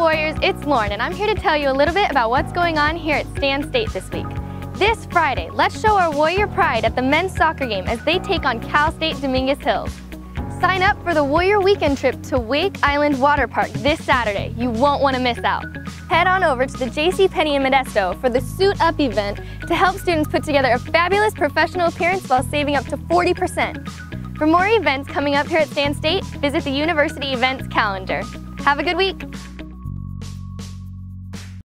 Warriors, it's Lauren and I'm here to tell you a little bit about what's going on here at Stan State this week. This Friday, let's show our Warrior pride at the men's soccer game as they take on Cal State Dominguez Hills. Sign up for the Warrior weekend trip to Wake Island Water Park this Saturday. You won't want to miss out. Head on over to the JC Penney in Modesto for the Suit Up event to help students put together a fabulous professional appearance while saving up to 40%. For more events coming up here at Stan State, visit the University Events calendar. Have a good week.